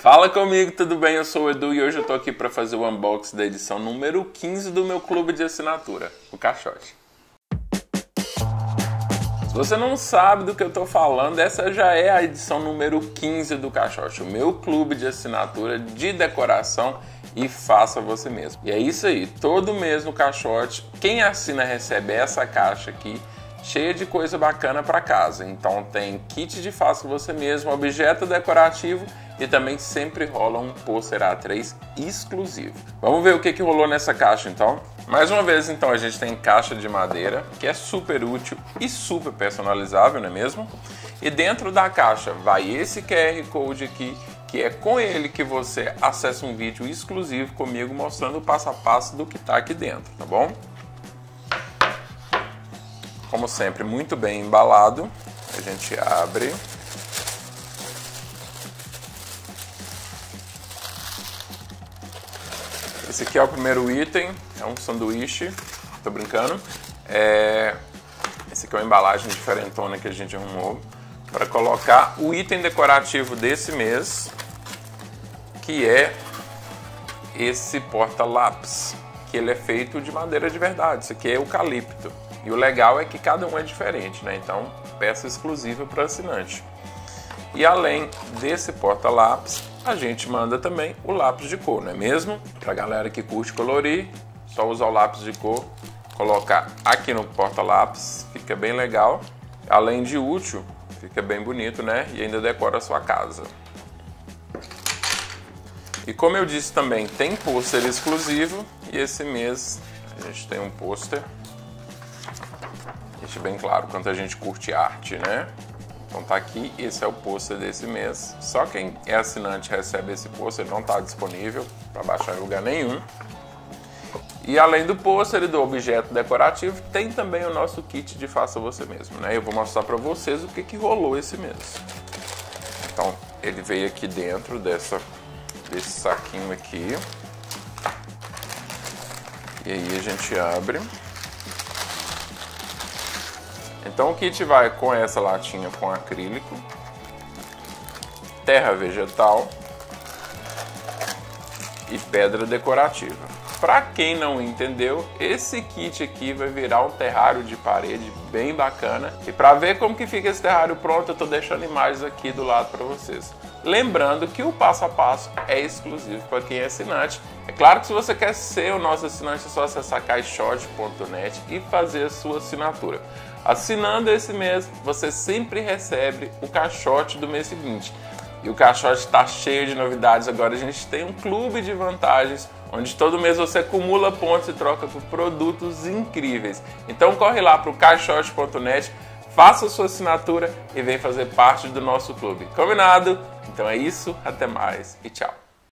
Fala comigo, tudo bem? Eu sou o Edu e hoje eu tô aqui para fazer o unboxing da edição número 15 do meu clube de assinatura, o Caixote. Se você não sabe do que eu tô falando, essa já é a edição número 15 do Caixote, o meu clube de assinatura de decoração e faça você mesmo. E é isso aí, todo mês no Caixote, quem assina recebe essa caixa aqui cheia de coisa bacana para casa. Então tem kit de faça você mesmo, objeto decorativo e também sempre rola um pôster A3 exclusivo. Vamos ver o que, que rolou nessa caixa então. Mais uma vez então a gente tem caixa de madeira, que é super útil e super personalizável, não é mesmo? E dentro da caixa vai esse QR Code aqui, que é com ele que você acessa um vídeo exclusivo comigo mostrando o passo a passo do que está aqui dentro, tá bom? Como sempre, muito bem embalado. A gente abre. Esse aqui é o primeiro item, é um sanduíche, tô brincando. É... Esse aqui é uma embalagem diferentona que a gente arrumou para colocar o item decorativo desse mês, que é esse porta-lápis, que ele é feito de madeira de verdade, isso aqui é eucalipto. E o legal é que cada um é diferente, né? Então, peça exclusiva para assinante. E além desse porta-lápis, a gente manda também o lápis de cor, não é mesmo? Para galera que curte colorir, só usar o lápis de cor, colocar aqui no porta-lápis, fica bem legal. Além de útil, fica bem bonito, né? E ainda decora a sua casa. E como eu disse também, tem pôster exclusivo e esse mês a gente tem um pôster Deixa bem claro quanto a gente curte arte, né? Então tá aqui, esse é o pôster desse mês. Só quem é assinante recebe esse pôster, não está disponível para baixar em lugar nenhum. E além do pôster e do objeto decorativo, tem também o nosso kit de faça você mesmo, né? Eu vou mostrar para vocês o que, que rolou esse mês. Então, ele veio aqui dentro dessa, desse saquinho aqui. E aí a gente abre. Então o kit vai com essa latinha com acrílico, terra vegetal e pedra decorativa. Para quem não entendeu, esse kit aqui vai virar um terrário de parede bem bacana. E para ver como que fica esse terrário pronto, eu estou deixando imagens aqui do lado para vocês. Lembrando que o passo a passo é exclusivo para quem é assinante. É claro que se você quer ser o nosso assinante, é só acessar caixote.net e fazer a sua assinatura. Assinando esse mês, você sempre recebe o caixote do mês seguinte. E o caixote está cheio de novidades. Agora a gente tem um clube de vantagens, onde todo mês você acumula pontos e troca por produtos incríveis. Então corre lá para o caixote.net, faça sua assinatura e vem fazer parte do nosso clube. Combinado? Então é isso, até mais e tchau.